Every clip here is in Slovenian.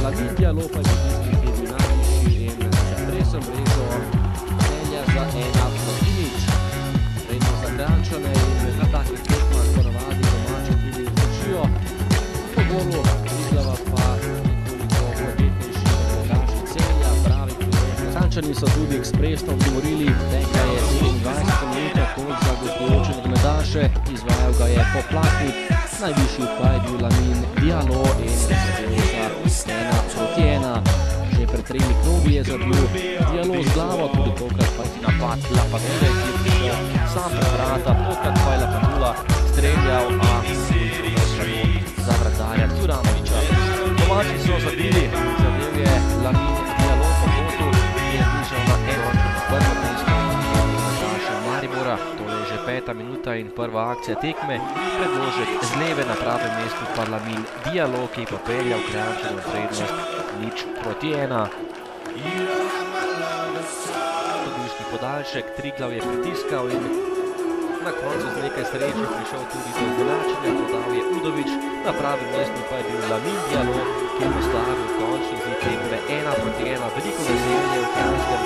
Dialo pa je bil tisti, ki je bil najvišji in zatresel mrežo Celja za ena proti nič. Redno za Krančane in na takih tekmah ponavadi domači tudi vzdržijo. Po golu Triglava pa nekoliko podjetnejši nogometaši Celja, pravi priložnost. Krančani so tudi ekspresno odgovorili, tekla je 27 minuta, gol za gostujoče nogometaše, izvajal ga je Poplaknik, najvišji pa je bil Lamin Pred tremi krogi je zabil Dialo z glavo, tudi tokrat pa je napad Lapadure, ki je prišel sam pred vrata, tokrat pa je Lapadula streljal, a za vratarja Turanoviča. Domači so zabili, zadel je Lamin Dialo po kotu, ki je znižal na eno prvo mesto nogometaša Maribora. Tole je že peta minuta in prva akcija tekme. Predložek z leve na pravem mestu pa Lamin Dialo, ki je popeljal Kranjčano prednost nič proti ena. Dobiški podaljšek, Triglav je pritiskal in na koncu z nekaj sreče prišel tudi do izenačenja, dodal je Udovič, na pravem mestu pa je bil Lamin Dialo, ki je postavil končni zid tekme ena proti ena, veliko veselje v Kjanskem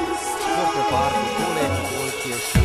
sportnem parku, tole je gol, ki je šel.